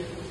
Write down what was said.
you.